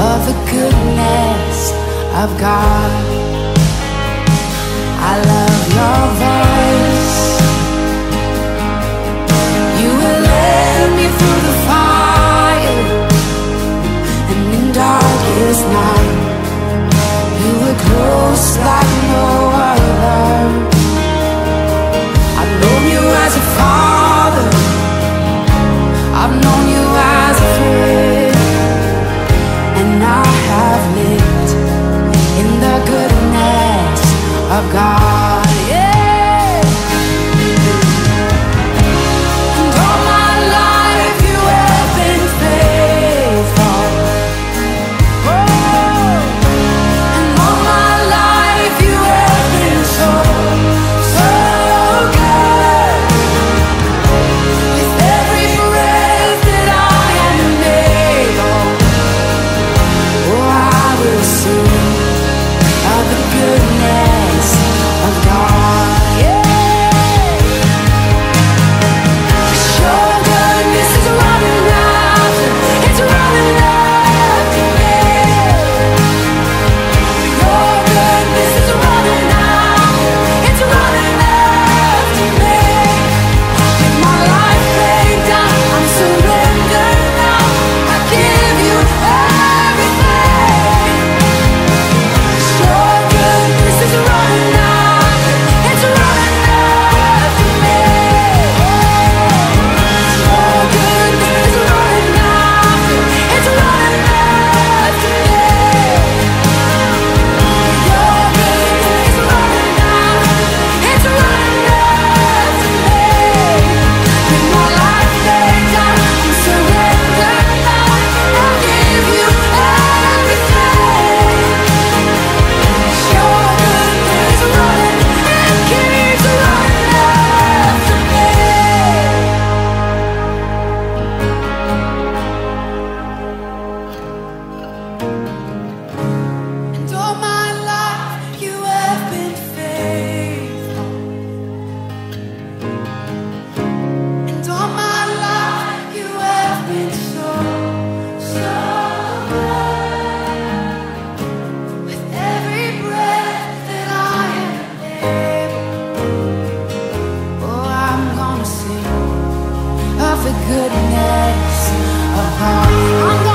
Of the goodness of God. I have lived in the goodness of God. for goodness. Oh,